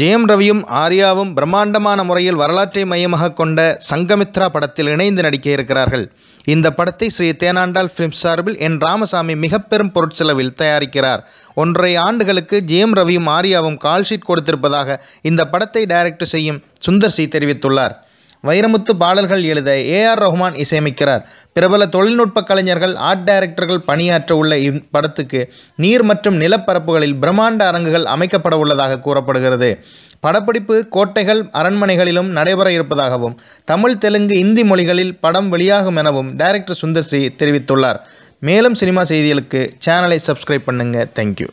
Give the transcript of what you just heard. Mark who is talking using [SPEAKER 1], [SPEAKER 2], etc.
[SPEAKER 1] ஜெயம் ரவியும் ஆர்யாவும் பிரம்மாண்டமான முறையில் வரலாற்றை மையமாக கொண்ட சங்கமித்ரா படத்தில் இணைந்து நடிக்க இருக்கிறார்கள். இந்த படத்தை ஸ்ரீ தேனாண்டாள் ஃபிலிம் சார்பில் என் ராமசாமி மிக பெரும் பொருட்செலவில் தயாரிக்கிறார். ஒன்றரை ஆண்டுகளுக்கு ஜெயம் ரவியும் ஆர்யாவும் கால்ஷீட் கொடுத்திருப்பதாக இந்த படத்தை டைரக்ட் செய்யும் சுந்தர் சி தெரிவித்துள்ளார். வைரமுத்து பாடல்கள் எழுத ஏஆர் ரஹ்மான் இசையமைக்கிறார். பிரபல தொழில்நுட்ப கலைஞர்கள் ஆர்ட் டைரக்டர்கள் பணியாற்ற உள்ள இப்படத்துக்கு நீர் மற்றும் நிலப்பரப்புகளில் பிரம்மாண்ட அரங்குகள் அமைக்கப்பட உள்ளதாக கூறப்படுகிறது. படப்பிடிப்பு கோட்டைகள் அரண்மனைகளிலும் நடைபெற இருப்பதாகவும் தமிழ் தெலுங்கு இந்தி மொழிகளில் படம் வெளியாகும் எனவும் டைரக்டர் சுந்தர் சி தெரிவித்துள்ளார். மேலும் சினிமா செய்திகளுக்கு சேனலை சப்ஸ்கிரைப் பண்ணுங்கள் தேங்க்யூ